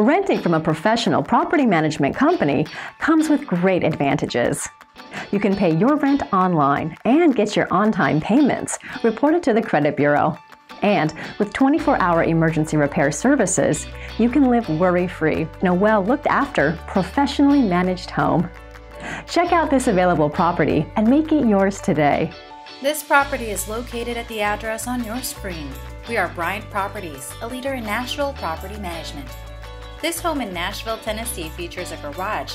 Renting from a professional property management company comes with great advantages. You can pay your rent online and get your on time payments reported to the credit bureau. And with 24 hour emergency repair services, you can live worry free in a well looked after, professionally managed home. Check out this available property and make it yours today. This property is located at the address on your screen. We are Bryant Properties, a leader in Nashville property management. This home in Nashville, Tennessee features a garage,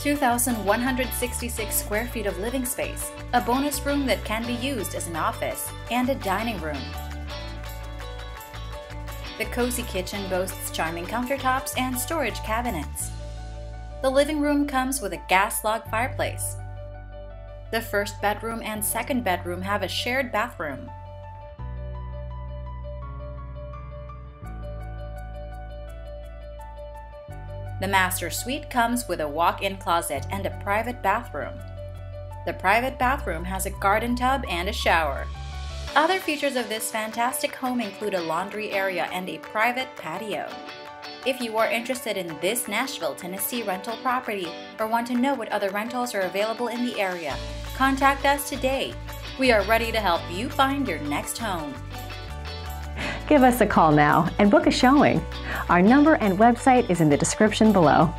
2,166 square feet of living space, a bonus room that can be used as an office, and a dining room. The cozy kitchen boasts charming countertops and storage cabinets. The living room comes with a gas log fireplace. The first bedroom and second bedroom have a shared bathroom. The master suite comes with a walk-in closet and a private bathroom. The private bathroom has a garden tub and a shower. Other features of this fantastic home include a laundry area and a private patio. If you are interested in this Nashville, Tennessee rental property or want to know what other rentals are available in the area, contact us today. We are ready to help you find your next home. Give us a call now and book a showing. Our number and website is in the description below.